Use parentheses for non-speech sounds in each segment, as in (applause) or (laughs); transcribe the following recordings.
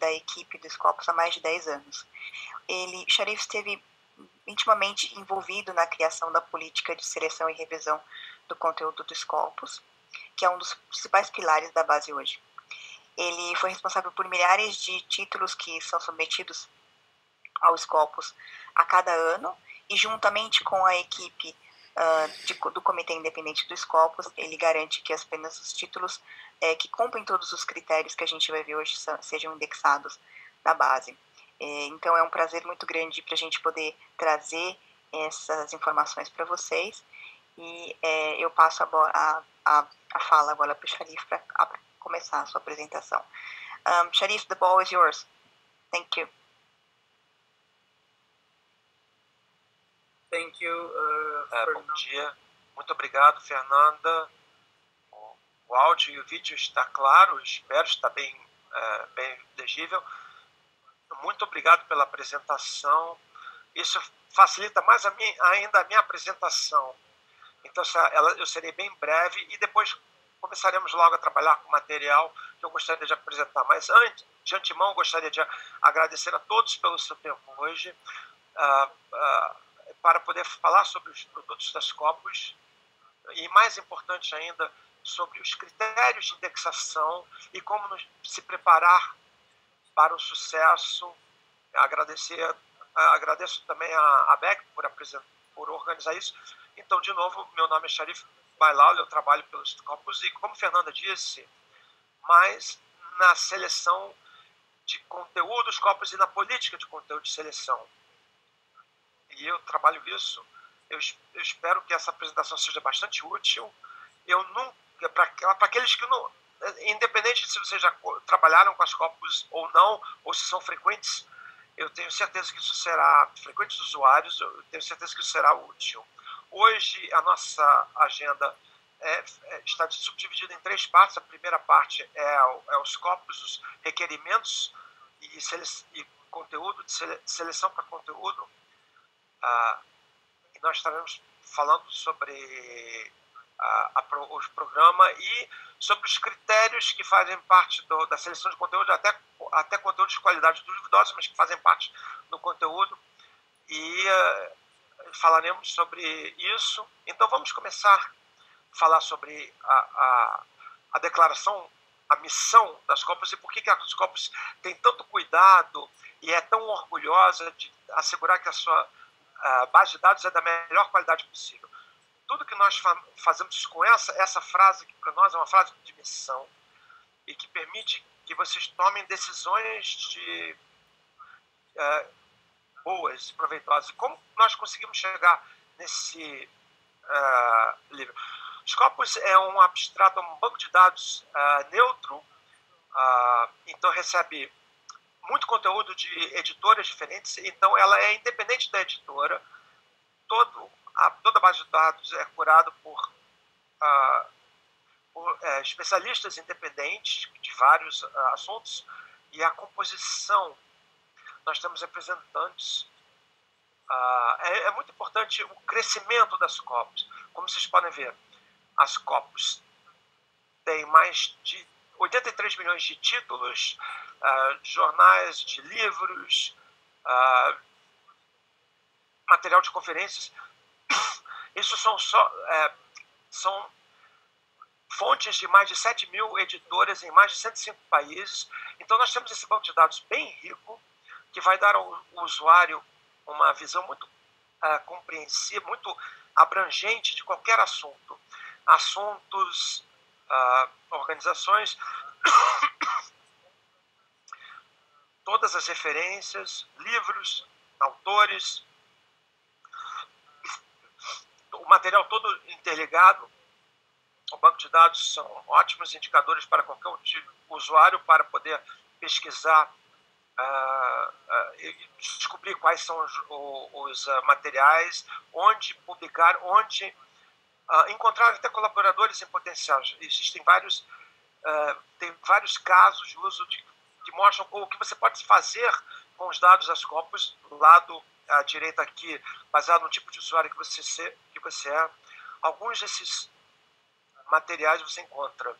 da equipe do Scopus há mais de 10 anos. Ele, Sharif esteve intimamente envolvido na criação da política de seleção e revisão do conteúdo do Scopus, que é um dos principais pilares da base hoje. Ele foi responsável por milhares de títulos que são submetidos ao Scopus a cada ano e juntamente com a equipe uh, de, do Comitê Independente do Scopus, ele garante que apenas os títulos é, que cumprem todos os critérios que a gente vai ver hoje sejam indexados na base. É, então é um prazer muito grande para a gente poder trazer essas informações para vocês e é, eu passo a, a, a fala agora para o Sharif para começar a sua apresentação. Um, Sharif, the ball is yours. Thank you. Thank you, uh, é, bom dia. Muito obrigado, Fernanda. O, áudio e o vídeo está claro, espero estar bem, uh, bem legível. Muito obrigado pela apresentação. Isso facilita mais a minha, ainda a minha apresentação. Então, ela, eu serei bem breve e depois começaremos logo a trabalhar com material que eu gostaria de apresentar. Mas antes, de antemão, gostaria de agradecer a todos pelo seu tempo hoje. Uh, uh, para poder falar sobre os produtos das Copos e, mais importante ainda, sobre os critérios de indexação e como nos, se preparar para o sucesso. Agradecer, agradeço também a, a BEC por, por organizar isso. Então, de novo, meu nome é Sharif Bailal, eu trabalho pelos Copos e, como Fernanda disse, mais na seleção de conteúdos Copos e na política de conteúdo de seleção e eu trabalho isso. Eu espero que essa apresentação seja bastante útil. Eu nunca, para aqueles que não, independente de se vocês já trabalharam com as copos ou não, ou se são frequentes, eu tenho certeza que isso será, frequentes usuários, eu tenho certeza que isso será útil. Hoje, a nossa agenda é, é, está subdividida em três partes. A primeira parte é, é os copos, os requerimentos e, sele, e conteúdo, de sele, seleção para conteúdo. Ah, nós estaremos falando sobre a, a, o programa e sobre os critérios que fazem parte do, da seleção de conteúdo, até, até conteúdos de qualidade duvidosa, mas que fazem parte do conteúdo. E uh, falaremos sobre isso. Então vamos começar a falar sobre a, a, a declaração, a missão das Copas e por que, que as Copas têm tanto cuidado e é tão orgulhosa de assegurar que a sua a base de dados é da melhor qualidade possível. Tudo que nós fa fazemos com essa, essa frase, que para nós é uma frase de missão, e que permite que vocês tomem decisões de, é, boas, proveitosas. Como nós conseguimos chegar nesse uh, livro? Scopus é um abstrato, um banco de dados uh, neutro, então recebe muito conteúdo de editoras diferentes, então ela é independente da editora. Todo, a, toda a base de dados é curada por, uh, por é, especialistas independentes de vários uh, assuntos e a composição. Nós temos representantes. Uh, é, é, muito importante o crescimento das COPs. Como vocês podem ver, as COPs têm mais de 83 milhões de títulos, de jornais, de livros, material de conferências. Isso são só é, são fontes de mais de 7 mil editoras em mais de 105 países. Então nós temos esse banco de dados bem rico que vai dar ao usuário uma visão muito uh, compreensiva, muito abrangente de qualquer assunto. Assuntos, uh, organizações (coughs) todas as referências, livros, autores, o material todo interligado. O banco de dados são ótimos indicadores para qualquer usuário para poder pesquisar uh, uh, e descobrir quais são os, os uh, materiais, onde publicar, onde encontrar até colaboradores em potencial. Existem vários, tem vários casos de uso de que mostram o que você pode fazer com os dados das copas, do lado à direita aqui, baseado no tipo de usuário que você, você é. Alguns desses materiais você encontra.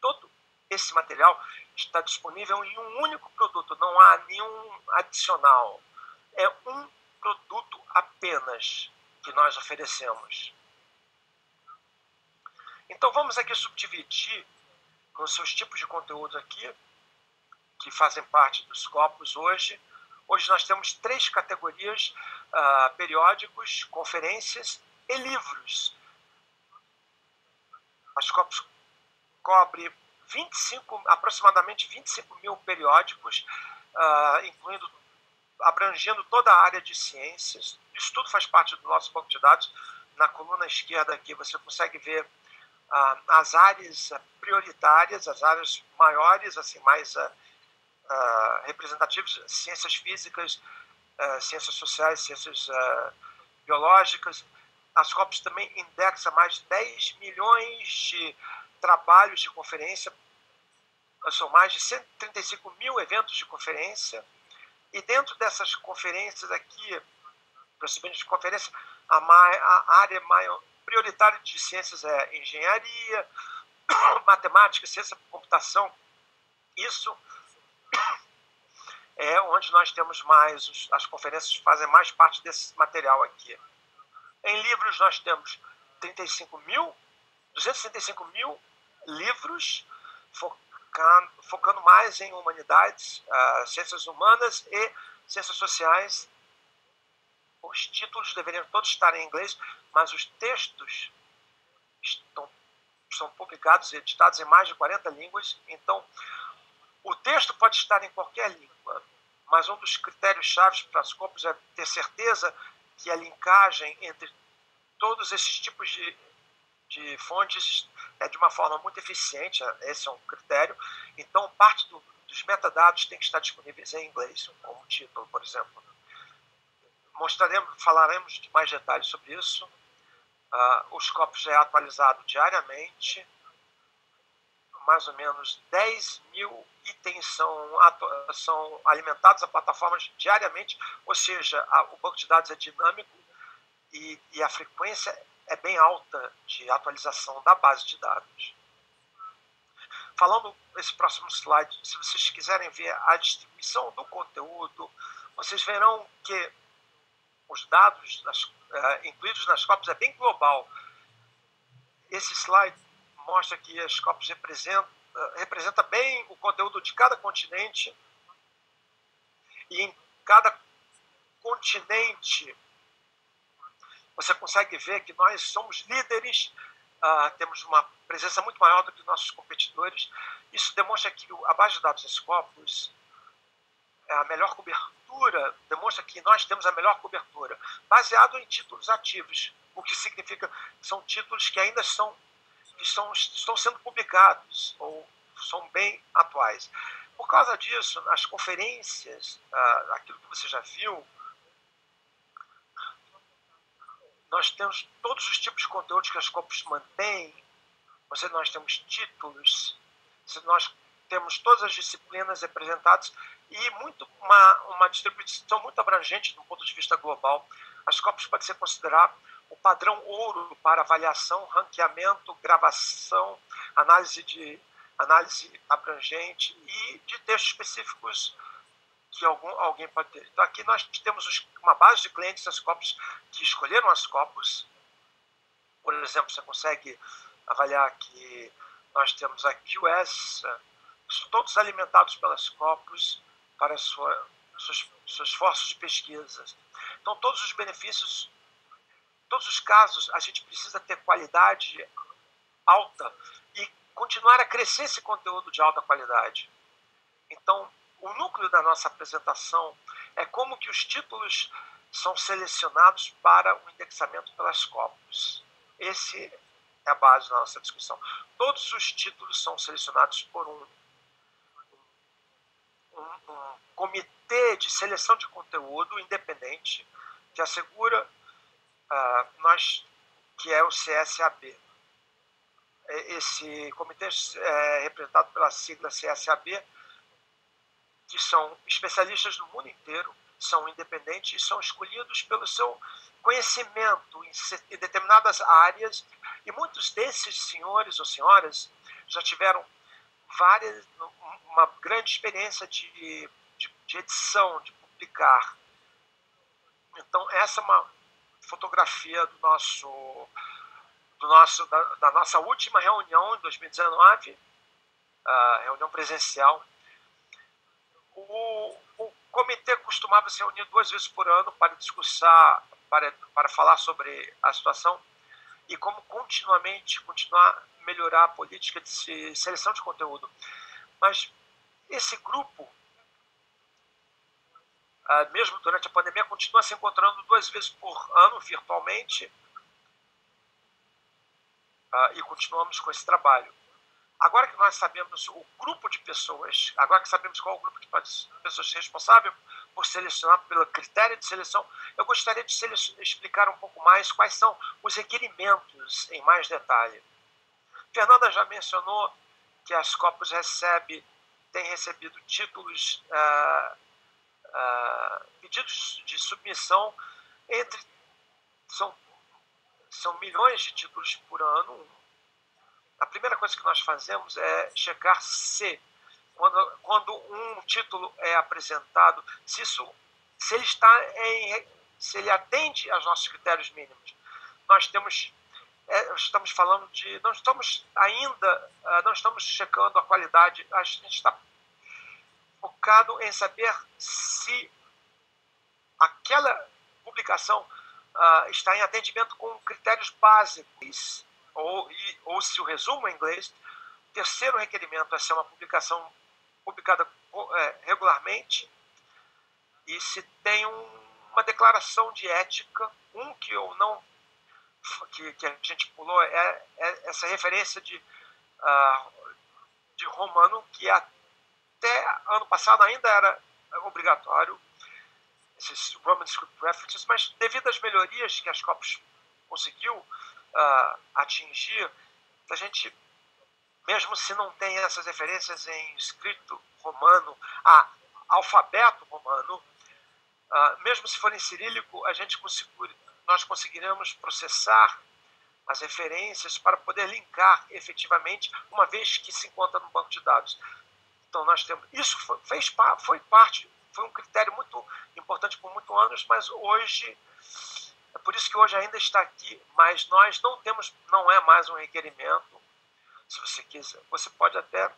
Todo esse material está disponível em um único produto, não há nenhum adicional. É um produto apenas que nós oferecemos. Então vamos aqui subdividir nos seus tipos de conteúdo aqui, que fazem parte dos copos hoje. Hoje nós temos três categorias: uh, periódicos, conferências e livros. As copos cobre 25, aproximadamente 25 mil periódicos, uh, incluindo abrangendo toda a área de ciências. Isso tudo faz parte do nosso banco de dados. Na coluna esquerda aqui você consegue ver ah, as áreas prioritárias, as áreas maiores, assim mais ah, representativas, ciências físicas, ah, ciências sociais, ciências ah, biológicas. As COPs também indexa mais de 10 milhões de trabalhos de conferência, são mais de 135 mil eventos de conferência, e dentro dessas conferências aqui, procedimentos de conferência, a, a área maior, prioritária de ciências é engenharia, (coughs) matemática, ciência da computação. Isso é onde nós temos mais, as conferências fazem mais parte desse material aqui. Em livros nós temos 35 mil, 265 mil livros focando, focando mais em humanidades, uh, ciências humanas e ciências sociais. Os títulos deveriam todos estar em inglês, mas os textos estão, são publicados e editados em mais de 40 línguas. Então, o texto pode estar em qualquer língua, mas um dos critérios chaves para as compras é ter certeza que a linkagem entre todos esses tipos de, de fontes é de uma forma muito eficiente, esse é um critério. Então, parte do, dos metadados tem que estar disponíveis em inglês, como título, por exemplo. Mostraremos, falaremos de mais detalhes sobre isso. Uh, os copos é atualizado diariamente. Mais ou menos 10 mil itens são, são alimentados a plataformas diariamente, ou seja, a, o banco de dados é dinâmico e, e a frequência é bem alta de atualização da base de dados. Falando nesse próximo slide, se vocês quiserem ver a distribuição do conteúdo, vocês verão que os dados eh, incluídos nas cópias é bem global. Esse slide mostra que as cópias representam uh, representa bem o conteúdo de cada continente e em cada continente você consegue ver que nós somos líderes, uh, temos uma presença muito maior do que nossos competidores. Isso demonstra que a base de dados Scopus é a melhor cobertura, demonstra que nós temos a melhor cobertura, baseado em títulos ativos, o que significa que são títulos que ainda são, que são, estão sendo publicados ou são bem atuais. Por causa disso, nas conferências, uh, aquilo que você já viu, nós temos todos os tipos de conteúdos que as Scopus mantêm, você, nós temos títulos, nós temos todas as disciplinas representadas e muito uma, uma distribuição muito abrangente do ponto de vista global. As Scopus pode ser considerado o padrão ouro para avaliação, ranqueamento, gravação, análise de análise abrangente e de textos específicos que algum, alguém pode ter. Então, aqui nós temos os, uma base de clientes das Scopus que escolheram as Scopus. Por exemplo, você consegue avaliar que nós temos a QS, todos alimentados pelas Scopus para sua, seus, seus esforços de pesquisa. Então, todos os benefícios, todos os casos, a gente precisa ter qualidade alta e continuar a crescer esse conteúdo de alta qualidade. Então, o núcleo da nossa apresentação é como que os títulos são selecionados para o indexamento pelas Scopus. Esse é a base da nossa discussão. Todos os títulos são selecionados por um, um, um comitê de seleção de conteúdo independente que assegura uh, nós que é o CSAB. Esse comitê é representado pela sigla CSAB que são especialistas no mundo inteiro, são independentes e são escolhidos pelo seu conhecimento em determinadas áreas. E muitos desses senhores ou senhoras já tiveram várias, uma grande experiência de, de, de edição, de publicar. Então, essa é uma fotografia do nosso, do nosso, da, da nossa última reunião em 2019, a reunião presencial. O, o comitê costumava se reunir duas vezes por ano para discursar, para, para falar sobre a situação e como continuamente continuar melhorar a política de seleção de conteúdo. Mas esse grupo, ah, mesmo durante a pandemia, continua se encontrando duas vezes por ano virtualmente ah, e continuamos com esse trabalho. Agora que nós sabemos o grupo de pessoas, agora que sabemos qual é o grupo de pessoas responsável por selecionar pelo critério de seleção, eu gostaria de explicar um pouco mais quais são os requerimentos em mais detalhe. Fernanda já mencionou que as Copos recebe, tem recebido títulos, ah, ah, pedidos de submissão entre são, são milhões de títulos por ano, a primeira coisa que nós fazemos é checar se, quando, quando um título é apresentado, se, isso, se ele está em, se ele atende aos nossos critérios mínimos. Nós temos é, estamos falando de não estamos ainda uh, não estamos checando a qualidade a gente está focado em saber se aquela publicação uh, está em atendimento com critérios básicos ou, e, ou se o resumo em inglês, o terceiro requerimento é ser uma publicação publicada é, regularmente e se tem um, uma declaração de ética, um que eu não que, que a gente pulou é, é essa referência de, uh, de Romano, que até ano passado ainda era obrigatório, esses Roman Script References, mas devido às melhorias que as COPs conseguiu, uh, atingir, a gente, mesmo se não tem essas referências em escrito romano, a alfabeto romano, uh, mesmo se for em cirílico, a gente nós conseguiremos processar as referências para poder linkar efetivamente, uma vez que se encontra no banco de dados. Então nós temos isso fez foi parte foi um critério muito importante por muitos anos, mas hoje é por isso que hoje ainda está aqui, mas nós não temos, não é mais um requerimento. Se você quiser, você pode até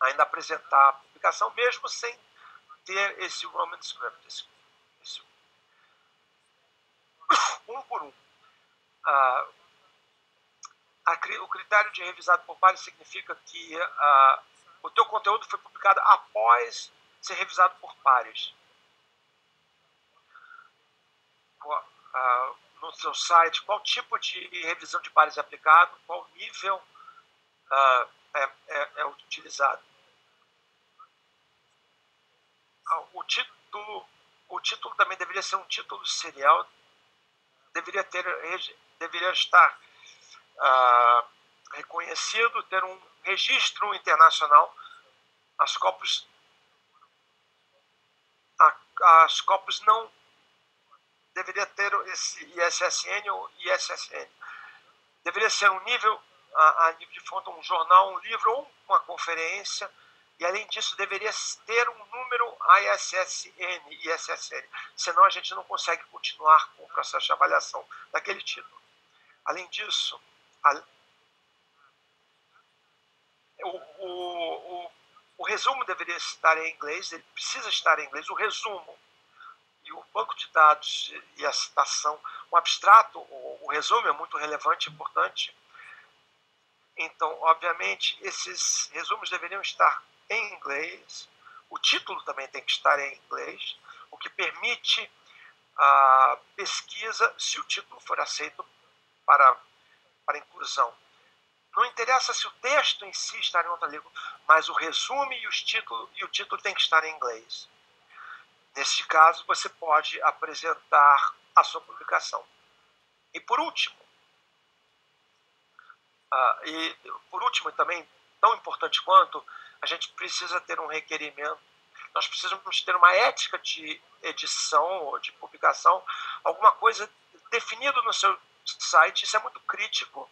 ainda apresentar a publicação, mesmo sem ter esse Roman Script. Esse, esse, um por um. Ah, a, o critério de revisado por pares significa que ah, o teu conteúdo foi publicado após ser revisado por pares ah, no seu site qual tipo de revisão de pares é aplicado, qual nível ah, é, é, é, utilizado. Ah, o título, o título também deveria ser um título serial, deveria ter, deveria estar reconhecido, ter um registro internacional. As copos, as copos não deveria ter esse ISSN ou ISSN. Deveria ser um nível, a, a nível de fonte, um jornal, um livro ou uma conferência, e além disso deveria ter um número ISSN, ISSN, senão a gente não consegue continuar com o processo de avaliação daquele título. Além disso, a, o, o, o, resumo deveria estar em inglês, ele precisa estar em inglês, o resumo e o banco de dados e a citação, o abstrato, o, o resumo é muito relevante e importante. Então, obviamente, esses resumos deveriam estar em inglês, o título também tem que estar em inglês, o que permite a pesquisa se o título for aceito para, para inclusão. Não interessa se o texto em si está em outra língua, mas o resumo e, os e o título tem que estar em inglês. Neste caso, você pode apresentar a sua publicação. E por último, uh, e por último também tão importante quanto, a gente precisa ter um requerimento, nós precisamos ter uma ética de edição ou de publicação, alguma coisa definida no seu site, isso é muito crítico,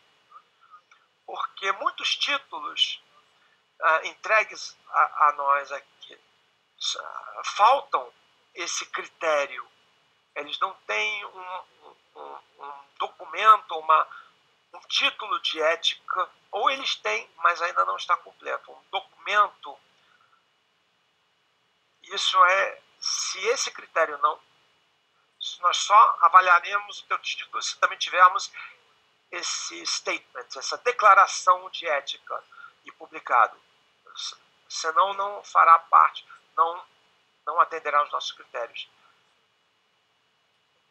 porque muitos títulos uh, entregues a, a, nós aqui faltam esse critério. Eles não têm um, um, um documento, uma, um título de ética, ou eles têm, mas ainda não está completo. Um documento. Isso é, se esse critério não. Nós só avaliaremos o teu título se também tivermos esse statement, essa declaração de ética e publicado. Senão não fará parte, não, não atenderá aos nossos critérios.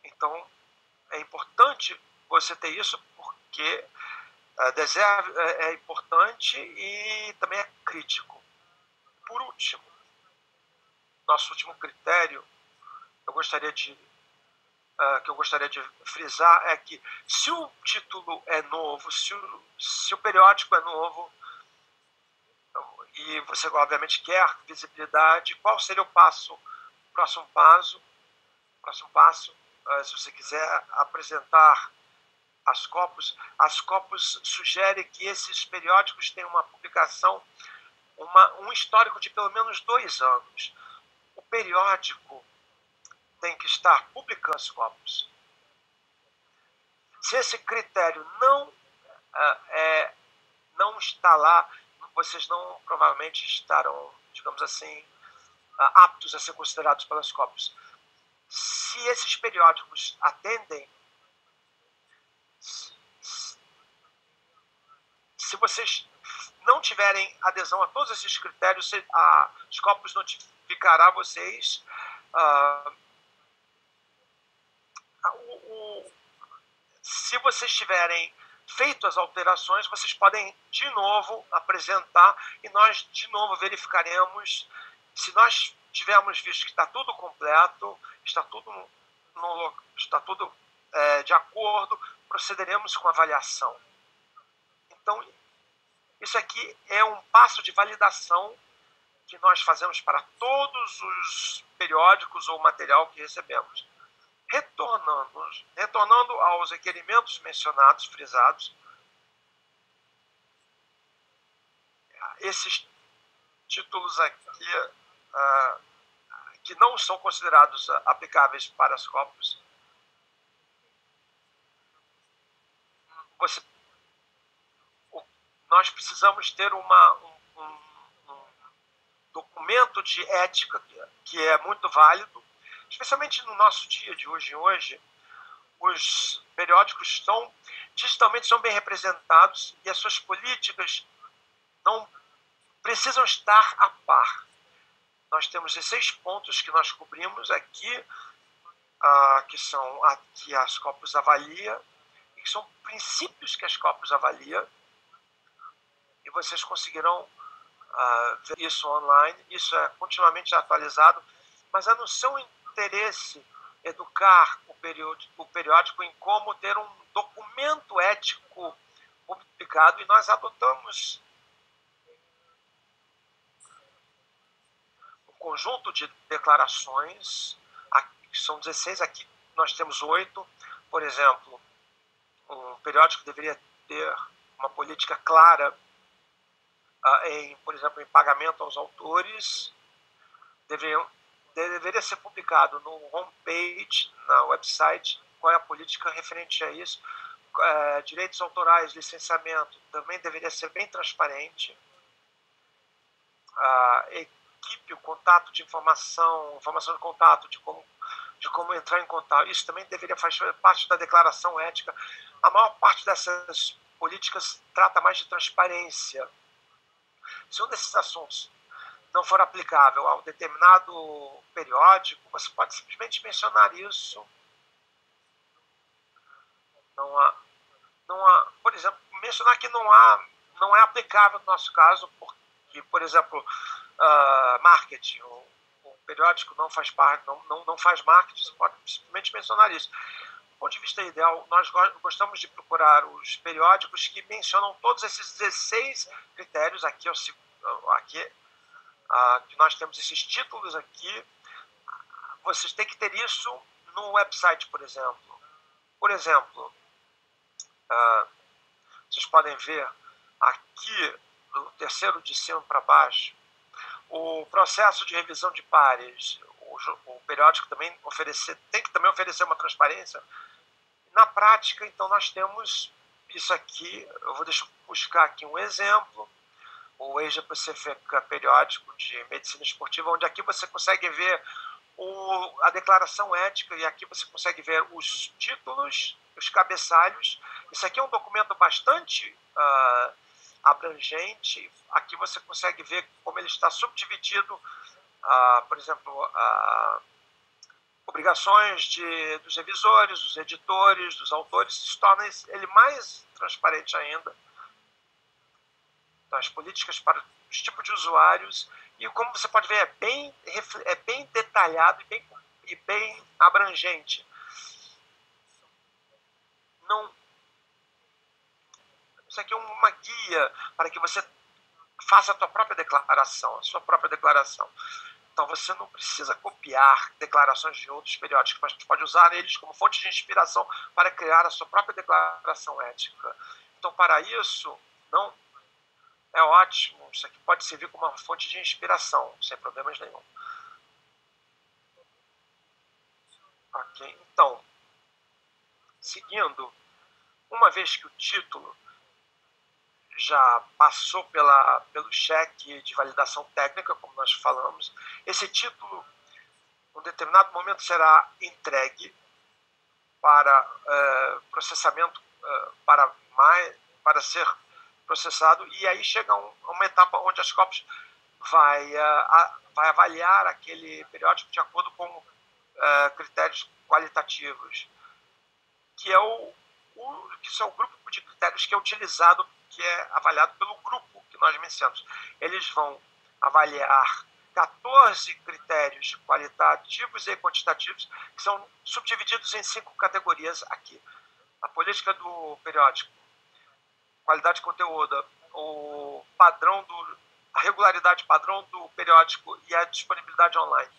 Então, é importante você ter isso porque uh, deserve, é, é importante e também é crítico. Por último, nosso último critério, eu gostaria de uh, que eu gostaria de frisar é que se o título é novo, se o, se o periódico é novo, e você obviamente quer visibilidade, qual seria o passo, próximo passo, próximo passo, uh, se você quiser apresentar as Copos, as Copos sugere que esses periódicos tenham uma publicação, uma, um histórico de pelo menos dois anos. O periódico tem que estar publicando copos. Se esse critério não, uh, é, não está lá, vocês não provavelmente estarão, digamos assim, aptos a ser considerados pelas copos. Se esses periódicos atendem, se vocês não tiverem adesão a todos esses critérios, a Scopus notificará vocês uh, o, se vocês tiverem feito as alterações, vocês podem de novo apresentar e nós de novo verificaremos se nós tivermos visto que está tudo completo, está tudo, no, está tudo é, de acordo, procederemos com avaliação. Então, isso aqui é um passo de validação que nós fazemos para todos os periódicos ou material que recebemos retornando, retornando aos requerimentos mencionados, frisados, esses títulos aqui uh, que não são considerados aplicáveis para as copos, você, nós precisamos ter uma, um, um, um documento de ética que é muito válido especialmente no nosso dia de hoje, hoje, os periódicos estão digitalmente são bem representados e as suas políticas não precisam estar a par. Nós temos 16 pontos que nós cobrimos aqui, ah, que são a, que as Copos avalia, e que são princípios que as Copos avalia, e vocês conseguirão ah, ver isso online. Isso é continuamente atualizado, mas a noção interesse educar o periódico, o periódico em como ter um documento ético publicado e nós adotamos um conjunto de declarações, são 16, aqui nós temos oito, por exemplo, um periódico deveria ter uma política clara uh, em, por exemplo, em pagamento aos autores, deveriam, deveria ser publicado no homepage, na website, qual é a política referente a isso. É, direitos autorais, licenciamento, também deveria ser bem transparente. A equipe, o contato de informação, informação de contato, de como, de como entrar em contato, isso também deveria fazer parte da declaração ética. A maior parte dessas políticas trata mais de transparência. Se um desses assuntos não for aplicável a um determinado periódico, você pode simplesmente mencionar isso. Não há, não há, por exemplo, mencionar que não há, não é aplicável no nosso caso, porque, por exemplo, uh, marketing, o, o, periódico não faz parte, não, não, não faz marketing, você pode simplesmente mencionar isso. Do ponto de vista ideal, nós gostamos de procurar os periódicos que mencionam todos esses 16 critérios. Aqui, aqui ah, que nós temos esses títulos aqui, vocês têm que ter isso no website, por exemplo. Por exemplo, ah, vocês podem ver aqui do terceiro de cima para baixo, o processo de revisão de pares, o periódico também oferecer, tem que também oferecer uma transparência. Na prática, então, nós temos isso aqui, eu vou deixar buscar aqui um exemplo, o EJA PCFK periódico de medicina esportiva, onde aqui você consegue ver o, a declaração ética e aqui você consegue ver os títulos, os cabeçalhos. Isso aqui é um documento bastante uh, abrangente. Aqui você consegue ver como ele está subdividido, uh, por exemplo, uh, obrigações de, dos revisores, dos editores, dos autores. Isso torna ele mais transparente ainda. Então, as políticas para os tipos de usuários e como você pode ver é bem é bem detalhado e bem e bem abrangente não isso aqui é uma guia para que você faça a sua própria declaração, a sua própria declaração. Então você não precisa copiar declarações de outros periódicos, mas pode usar eles como fonte de inspiração para criar a sua própria declaração ética. Então para isso, não é ótimo, isso aqui pode servir como uma fonte de inspiração, sem problemas nenhum. Ok, então, seguindo, uma vez que o título já passou pela, pelo cheque de validação técnica, como nós falamos, esse título, em um determinado momento, será entregue para uh, processamento, uh, para, mais, para ser processado, e aí chega um, uma etapa onde a SCOPS vai, uh, a, vai avaliar aquele periódico de acordo com critérios qualitativos, que é o, o, que é o grupo de critérios que é utilizado, que é avaliado pelo grupo que nós mencionamos. Eles vão avaliar 14 critérios qualitativos e quantitativos, que são subdivididos em cinco categorias aqui. A política do periódico, qualidade de conteúdo, o padrão do, a regularidade padrão do periódico e a disponibilidade online.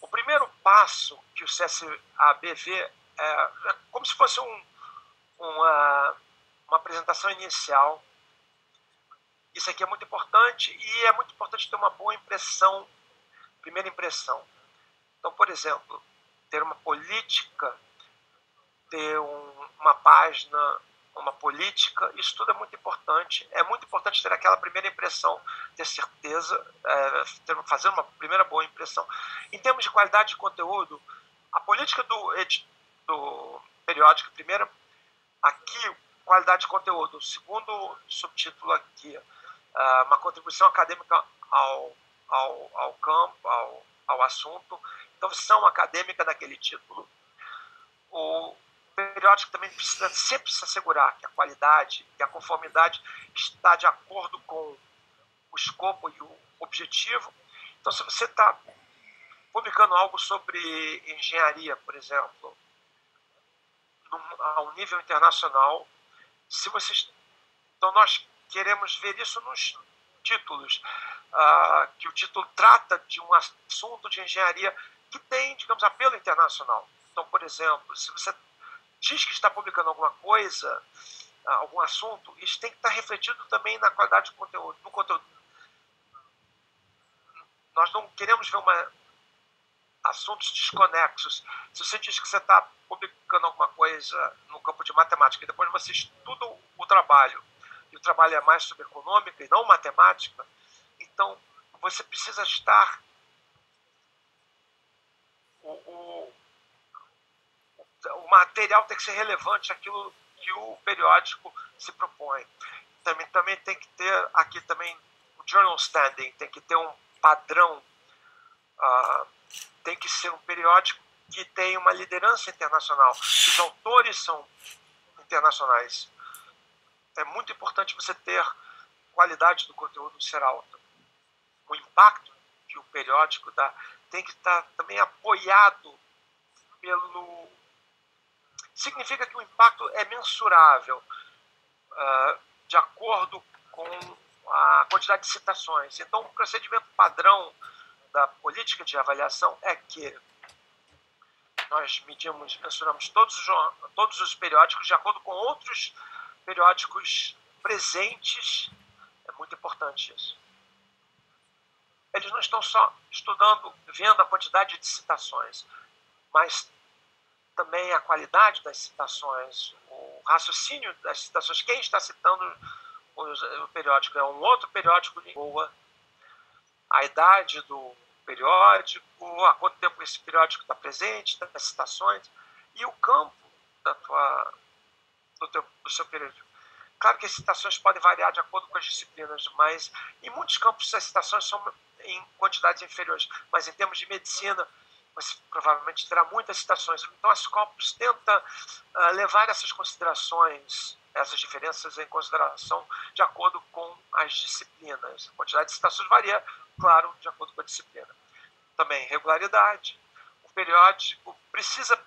O primeiro passo que o CSABV é, é como se fosse um, uma, uma apresentação inicial. Isso aqui é muito importante e é muito importante ter uma boa impressão, primeira impressão. Então, por exemplo, ter uma política, ter um, uma página, uma política, isso tudo é muito importante. É muito importante ter aquela primeira impressão, ter certeza, é, fazer uma primeira boa impressão. Em termos de qualidade de conteúdo, a política do, do periódico, primeiro, aqui, qualidade de conteúdo. O segundo subtítulo aqui, uh, uma contribuição acadêmica ao, ao, ao campo, ao, ao assunto. Então, visão acadêmica daquele título. O periódico também precisa sempre se assegurar que a qualidade e a conformidade está de acordo com o escopo e o objetivo. Então, se você está publicando algo sobre engenharia, por exemplo, a um nível internacional. Se vocês, então nós queremos ver isso nos títulos, uh, que o título trata de um assunto de engenharia que tem, digamos, apelo internacional. Então, por exemplo, se você diz que está publicando alguma coisa, uh, algum assunto, isso tem que estar refletido também na qualidade do conteúdo, conteúdo. Nós não queremos ver uma, assuntos desconexos. Se você diz que você está publicando alguma coisa no campo de matemática e depois você estuda o trabalho, e o trabalho é mais sobre econômica e não matemática, então você precisa estar. O, o, o material tem que ser relevante àquilo que o periódico se propõe. Também, também tem que ter aqui também o journal standing, tem que ter um padrão. Uh, tem que ser um periódico que tenha uma liderança internacional. Os autores são internacionais. É muito importante você ter qualidade do conteúdo ser alta. O impacto que o periódico dá tem que estar também apoiado pelo. Significa que o impacto é mensurável uh, de acordo com a quantidade de citações. Então, o procedimento padrão da política de avaliação é que nós medimos, mensuramos todos os, todos os periódicos de acordo com outros periódicos presentes É muito importante isso. Eles não estão só estudando, vendo a quantidade de citações, mas também a qualidade das citações, o raciocínio das citações. Quem está citando o periódico é um outro periódico de boa, a idade do periódico, há quanto tempo esse periódico está presente, das citações, e o campo da tua, do, teu, do seu periódico. Claro que as citações podem variar de acordo com as disciplinas, mas em muitos campos as citações são em quantidades inferiores. Mas em termos de medicina, você provavelmente terá muitas citações. Então, a Scopus tenta uh, levar essas considerações, essas diferenças em consideração de acordo com as disciplinas. A quantidade de citações varia, claro, de acordo com a disciplina. Também regularidade. O periódico precisa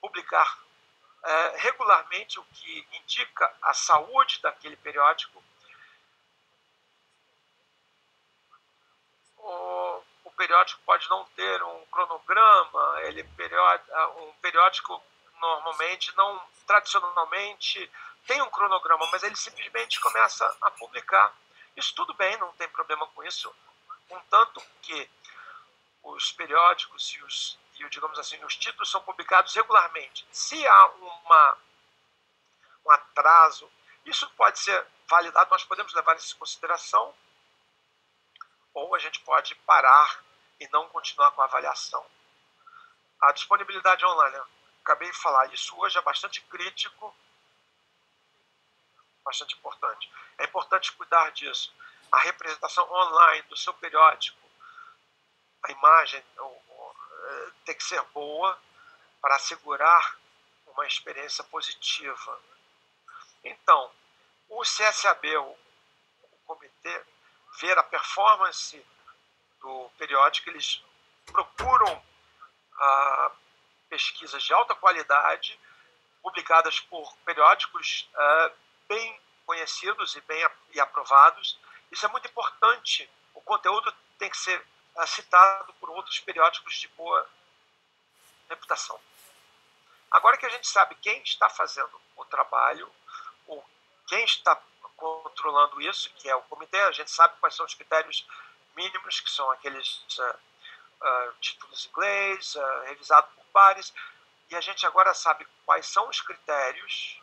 publicar uh, regularmente o que indica a saúde daquele periódico. Periódico pode não ter um cronograma, ele ah, um periódico normalmente não tradicionalmente tem um cronograma, mas ele simplesmente começa a publicar. Isso tudo bem, não tem problema com isso, contanto que os periódicos e os, e, digamos assim, os títulos são publicados regularmente. Se há uma, um atraso, isso pode ser validado, nós podemos levar isso em consideração, ou a gente pode parar e não continuar com a avaliação. A disponibilidade online, acabei de falar, isso hoje é bastante crítico, bastante importante. É importante cuidar disso. A representação online do seu periódico, a imagem eh, tem que ser boa para assegurar uma experiência positiva. Então, o CSAB, o comitê, ver a performance do periódico, eles procuram ah, pesquisas de alta qualidade, publicadas por periódicos ah, bem conhecidos e bem e aprovados. Isso é muito importante. O conteúdo tem que ser ah, citado por outros periódicos de boa reputação. Agora que a gente sabe quem está fazendo o trabalho, ou quem está controlando isso, que é o comitê, a gente sabe quais são os critérios mínimos, que são aqueles uh, uh, títulos em inglês, uh, revisado por pares, e a gente agora sabe quais são os critérios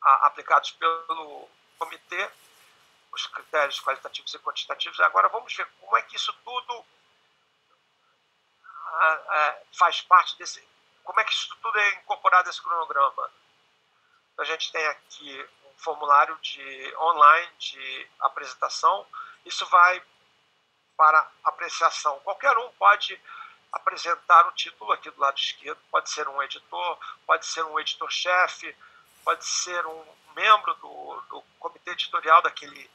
aplicados pelo comitê, os critérios qualitativos e quantitativos. Agora vamos ver como é que isso tudo faz parte desse. Como é que isso tudo é incorporado nesse cronograma? A gente tem aqui formulário de online de apresentação isso vai para apreciação. Qualquer um pode apresentar o título aqui do lado esquerdo, pode ser um editor, pode ser um editor-chefe, pode ser um membro do, do comitê editorial daquele,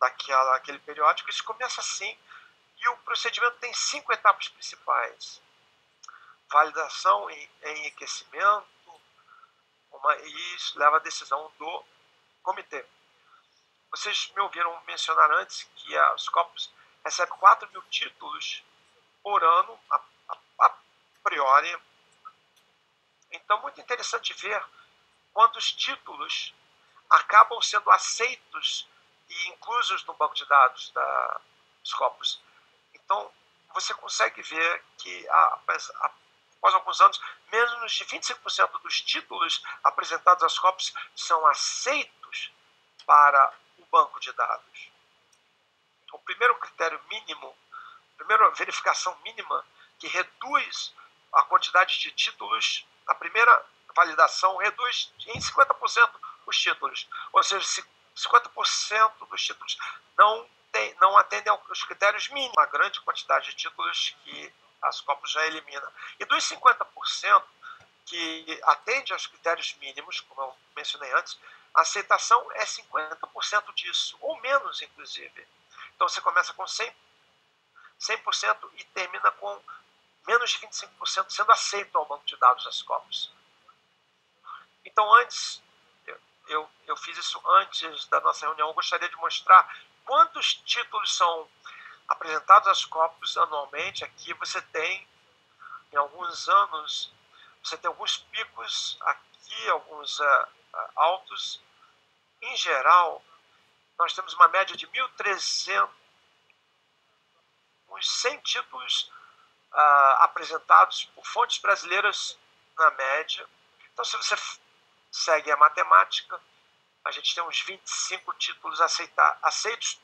daquela, daquele periódico. Isso começa assim. E o procedimento tem cinco etapas principais: validação e enriquecimento, uma, e isso leva à decisão do comitê. Vocês me ouviram mencionar antes que a Scopus recebe 4 mil títulos por ano, a, a, a priori. Então, muito interessante ver quantos títulos acabam sendo aceitos e inclusos no banco de dados da Scopus. Então, você consegue ver que, após, após alguns anos, menos de 25% dos títulos apresentados às Scopus são aceitos para banco de dados. O primeiro critério mínimo, a primeira verificação mínima que reduz a quantidade de títulos, a primeira validação reduz em 50% os títulos. Ou seja, 50% dos títulos não, tem, não atendem aos critérios mínimos, uma grande quantidade de títulos que as Scopus já elimina. E dos 50% que atende aos critérios mínimos, como eu mencionei antes, a aceitação é 50% disso, ou menos, inclusive. Então você começa com 100%, 100% e termina com menos de 25% sendo aceito ao banco de dados das Scopus. Então, antes, eu, eu, eu fiz isso antes da nossa reunião, eu gostaria de mostrar quantos títulos são apresentados às Scopus anualmente. Aqui você tem, em alguns anos, você tem alguns picos aqui, alguns uh, altos. Em geral, nós temos uma média de 1.300, uns 100 títulos uh, apresentados por fontes brasileiras na média. Então, se você segue a matemática, a gente tem uns 25 títulos aceitar, aceitos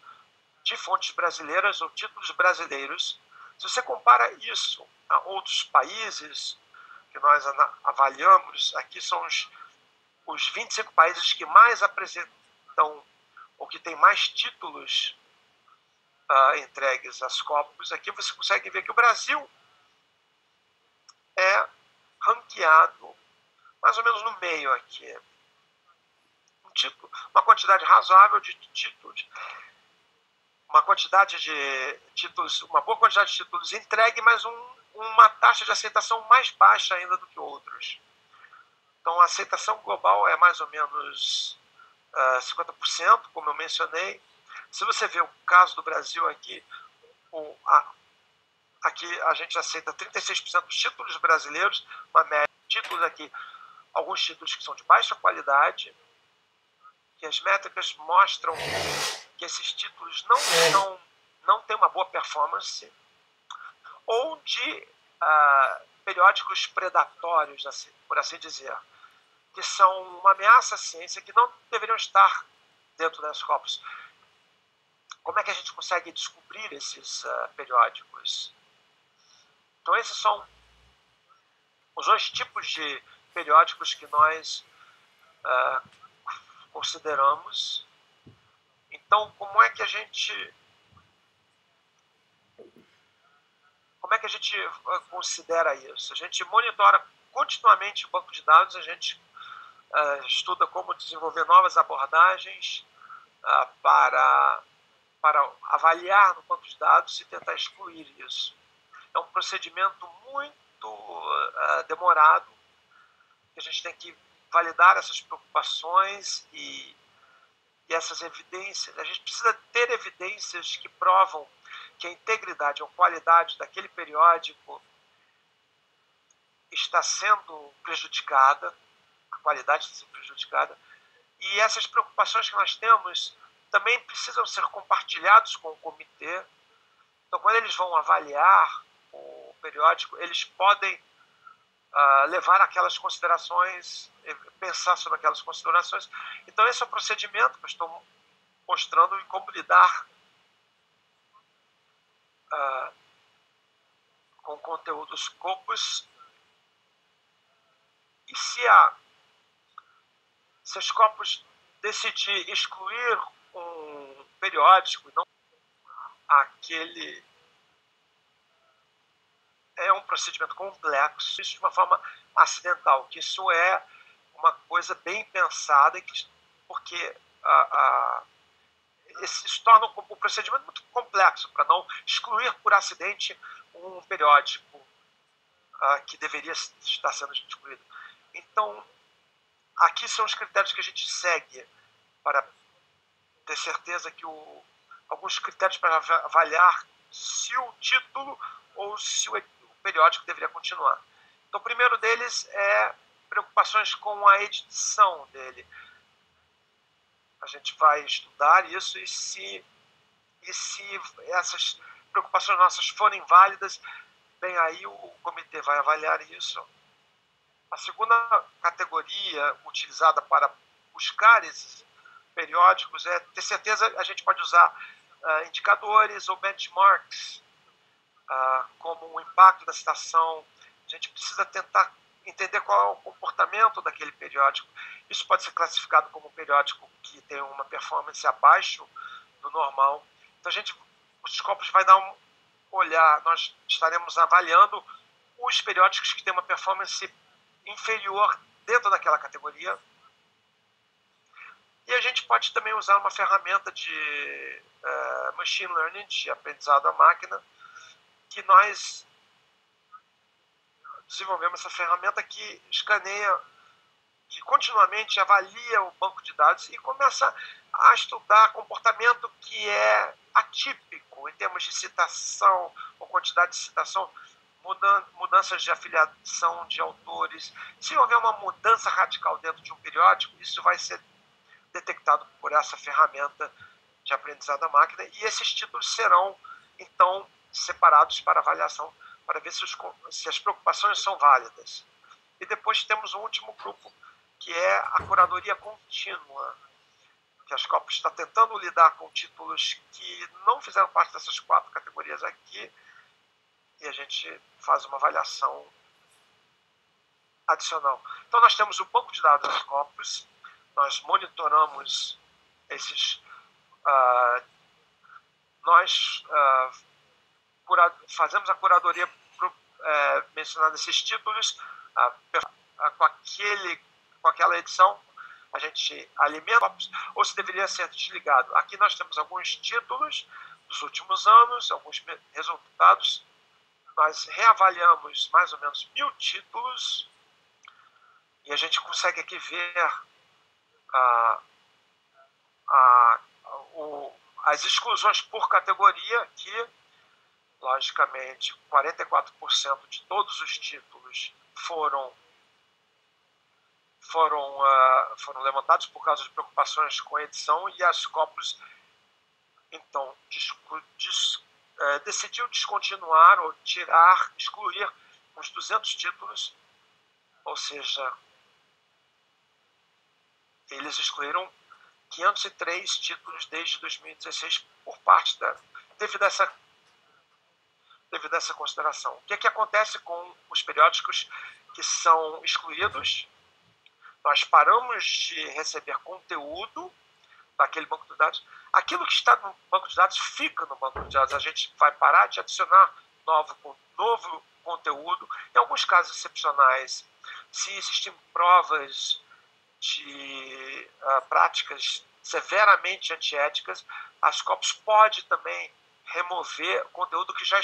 de fontes brasileiras ou títulos brasileiros. Se você compara isso a outros países que nós avaliamos, aqui são os, os 25 países que mais apresentam ou que têm mais títulos uh, entregues às Copos. Aqui você consegue ver que o Brasil é ranqueado mais ou menos no meio aqui. Um título, uma quantidade razoável de títulos, uma quantidade de títulos, uma boa quantidade de títulos entregue, mas um, uma taxa de aceitação mais baixa ainda do que outros. Então a aceitação global é mais ou menos uh, ah, 50%, como eu mencionei. Se você vê o caso do Brasil aqui, o, a, aqui a gente aceita 36% dos títulos brasileiros, uma média de títulos aqui, alguns títulos que são de baixa qualidade, que as métricas mostram que esses títulos não, são, não têm uma boa performance, ou de ah, periódicos predatórios, assim, por assim dizer, que são uma ameaça à ciência que não deveriam estar dentro das copos. Como é que a gente consegue descobrir esses uh, periódicos? Então, esses são os dois tipos de periódicos que nós uh, consideramos. Então, como é que a gente como é que a gente ah, considera isso? A gente monitora continuamente o banco de dados, a gente uh, estuda como desenvolver novas abordagens uh, para, para avaliar no banco de dados e tentar excluir isso. É um procedimento muito uh, demorado, que a gente tem que validar essas preocupações e, e essas evidências. A gente precisa ter evidências que provam que a integridade ou qualidade daquele periódico está sendo prejudicada, a qualidade está sendo prejudicada, e essas preocupações que nós temos também precisam ser compartilhados com o comitê. Então, quando eles vão avaliar o periódico, eles podem levar aquelas considerações, pensar sobre aquelas considerações. Então, esse é o procedimento que eu estou mostrando em como lidar uh, com conteúdos copos. E se, a, se os copos decidir excluir um periódico, não aquele é um procedimento complexo, isso de uma forma acidental, que isso é uma coisa bem pensada, porque a, a, se torna um, um procedimento muito complexo para não excluir por acidente um periódico uh, que deveria estar sendo excluído. Então, aqui são os critérios que a gente segue para ter certeza que o, alguns critérios para avaliar se o título ou se o periódico deveria continuar. Então, o primeiro deles é preocupações com a edição dele. A gente vai estudar isso e se, e se essas preocupações nossas forem válidas, bem aí o comitê vai avaliar isso. A segunda categoria utilizada para buscar esses periódicos é ter certeza a gente pode usar uh, indicadores ou benchmarks ah, como o impacto da citação. A gente precisa tentar entender qual é o comportamento daquele periódico. Isso pode ser classificado como um periódico que tem uma performance abaixo do normal. Então a gente, os Scopus vai dar um olhar, nós estaremos avaliando os periódicos que têm uma performance inferior dentro daquela categoria. E a gente pode também usar uma ferramenta de uh, machine learning, de aprendizado à máquina, que nós desenvolvemos essa ferramenta que escaneia, que continuamente avalia o banco de dados e começa a estudar comportamento que é atípico em termos de citação ou quantidade de citação, mudanças de afiliação de autores. Se houver uma mudança radical dentro de um periódico, isso vai ser detectado por essa ferramenta de aprendizado da máquina, e esses títulos serão, então, separados para avaliação, para ver se, os, se as preocupações são válidas. E depois temos um último grupo, que é a curadoria contínua, que a Scopus está tentando lidar com títulos que não fizeram parte dessas quatro categorias aqui, e a gente faz uma avaliação adicional. Então, nós temos o banco de dados da Scopus, nós monitoramos esses. Uh, nós uh, cura, fazemos a curadoria pro, uh, mencionando esses títulos, com, aquele, com aquela edição a gente alimenta ou se deveria ser desligado. Aqui nós temos alguns títulos dos últimos anos, alguns resultados. Nós reavaliamos mais ou menos mil títulos e a gente consegue aqui ver a, a, o, as exclusões por categoria, que, logicamente, 44% de todos os títulos foram foram, uh, foram levantados por causa de preocupações com a edição e as Scopus, então, uh, decidiu descontinuar ou tirar, excluir uns 200 títulos, ou seja, eles excluíram 503 títulos desde 2016 por parte da devido a essa devido a essa consideração. O que é que acontece com os periódicos que são excluídos? Nós paramos de receber conteúdo daquele banco de dados. Aquilo que está no banco de dados fica no banco de dados. A gente vai parar de adicionar novo, novo conteúdo. Em alguns casos excepcionais, se existem provas de uh, práticas severamente antiéticas, as COPs pode também remover conteúdo que já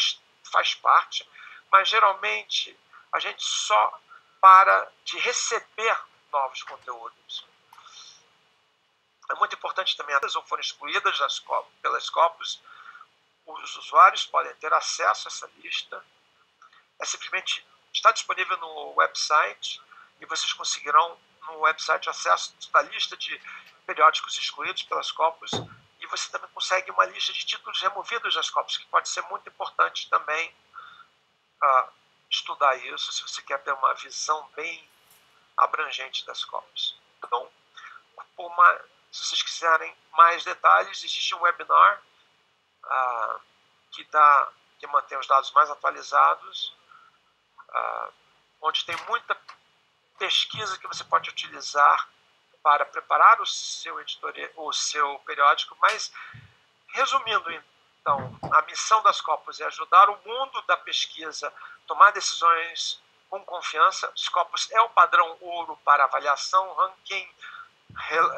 faz parte, mas geralmente a gente só para de receber novos conteúdos. É muito importante também, as ou forem excluídas das COPs, os usuários podem ter acesso a essa lista. É simplesmente está disponível no website e vocês conseguirão no website acesso à lista de periódicos excluídos pelas Copos e você também consegue uma lista de títulos removidos das Copos, que pode ser muito importante também uh, estudar isso, se você quer ter uma visão bem abrangente das Copos. Então, se vocês quiserem mais detalhes, existe um webinar uh, que, dá, que mantém os dados mais atualizados, uh, onde tem muita pesquisa que você pode utilizar para preparar o seu editorial, o seu periódico, mas resumindo então, a missão das Scopus é ajudar o mundo da pesquisa a tomar decisões com confiança. Scopus é o padrão ouro para avaliação, ranking,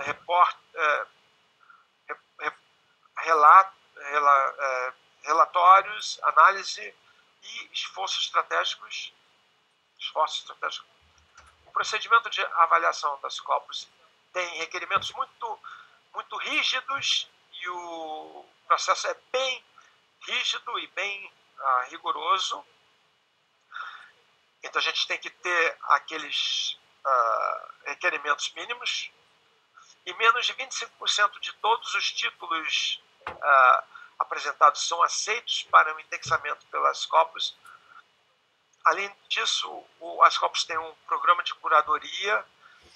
report, é, é, relatórios, análise e esforços estratégicos, esforços estratégicos o procedimento de avaliação das COPs tem requerimentos muito, muito rígidos e o processo é bem rígido e bem ah, rigoroso. Então a gente tem que ter aqueles ah, requerimentos mínimos e menos de 25% de todos os títulos ah, apresentados são aceitos para o indexamento pelas COPs Além disso, o Ascopus tem um programa de curadoria,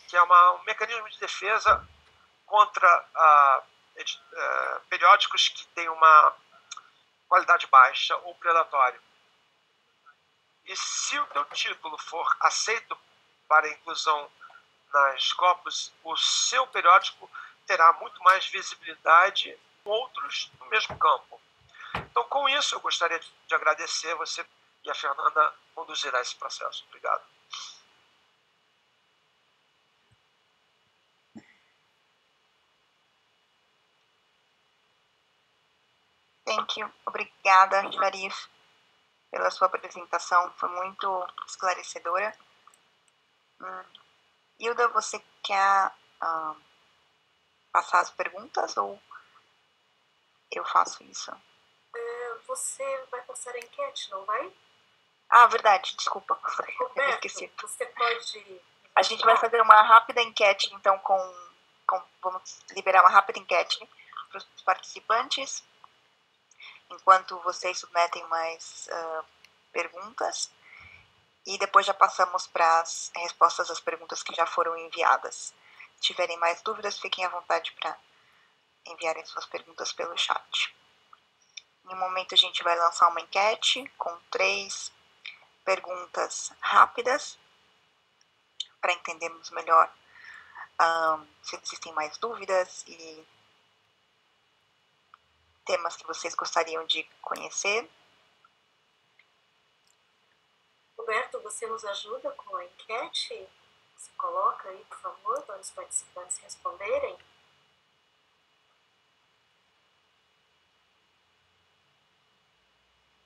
que é uma, um mecanismo de defesa contra ah, eh, periódicos que têm uma qualidade baixa ou predatório. E se o teu título for aceito para inclusão nas Scopus, o seu periódico terá muito mais visibilidade com outros no mesmo campo. Então, com isso, eu gostaria de agradecer você e a Fernanda conduzirá esse processo. Obrigado. Thank you. Obrigada, Sharif, pela sua apresentação. Foi muito esclarecedora. Hum. Hilda, você quer uh, passar as perguntas ou eu faço isso? É, você vai passar a enquete, não vai? Ah, verdade, desculpa. (laughs) Roberto, eu esqueci. Você pode. A gente vai fazer uma rápida enquete, então, com. com vamos liberar uma rápida enquete para os participantes, enquanto vocês submetem mais uh, perguntas. E depois já passamos para as respostas às perguntas que já foram enviadas. Se tiverem mais dúvidas, fiquem à vontade para enviarem suas perguntas pelo chat. Em um momento a gente vai lançar uma enquete com três perguntas rápidas para entendermos melhor um, se existem mais dúvidas e temas que vocês gostariam de conhecer. Roberto, você nos ajuda com a enquete? Você coloca aí, por favor, para os participantes responderem.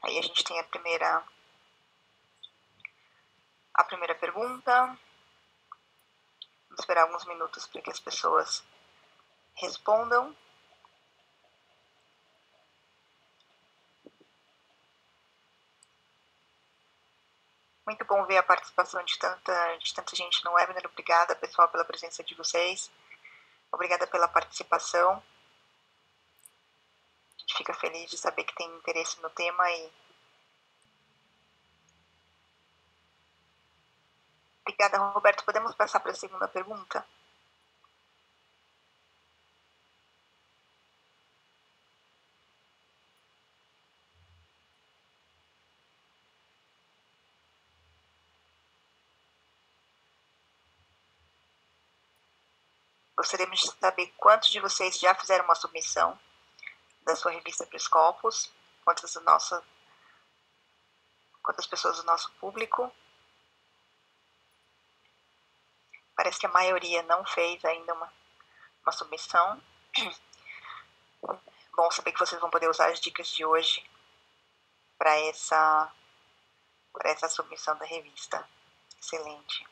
Aí a gente tem a primeira a primeira pergunta. Vamos esperar alguns minutos para que as pessoas respondam. Muito bom ver a participação de tanta, de tanta gente no webinar. Obrigada, pessoal, pela presença de vocês. Obrigada pela participação. A gente fica feliz de saber que tem interesse no tema e Obrigada, Roberto. Podemos passar para a segunda pergunta? Gostaríamos de saber quantos de vocês já fizeram uma submissão da sua revista para os Scopus, quantas, nossa, quantas pessoas do nosso público. Parece que a maioria não fez ainda uma, uma submissão. (clears throat) Bom saber que vocês vão poder usar as dicas de hoje para essa, essa submissão da revista. Excelente.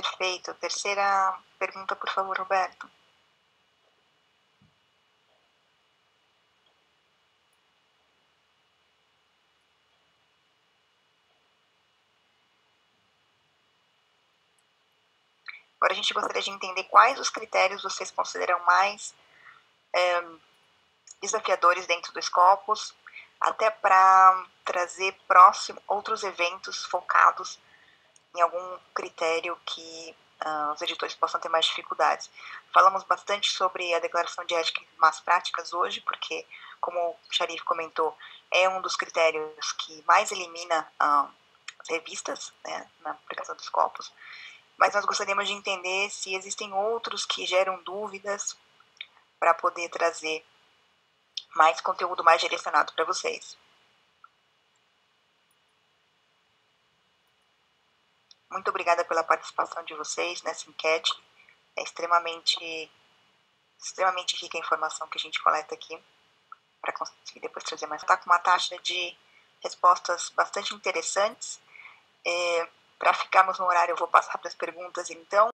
Perfeito. Terceira pergunta, por favor, Roberto. Agora a gente gostaria de entender quais os critérios vocês consideram mais é, desafiadores dentro do Scopus, até para trazer próximo outros eventos focados em algum critério que uh, os editores possam ter mais dificuldades. Falamos bastante sobre a declaração de ética e más práticas hoje, porque, como o Sharif comentou, é um dos critérios que mais elimina uh, as revistas né, na aplicação dos Scopus mas nós gostaríamos de entender se existem outros que geram dúvidas para poder trazer mais conteúdo mais direcionado para vocês. Muito obrigada pela participação de vocês nessa enquete. É extremamente, extremamente rica a informação que a gente coleta aqui para conseguir depois trazer mais. Está com uma taxa de respostas bastante interessantes. É, para ficarmos no horário, eu vou passar para as perguntas então.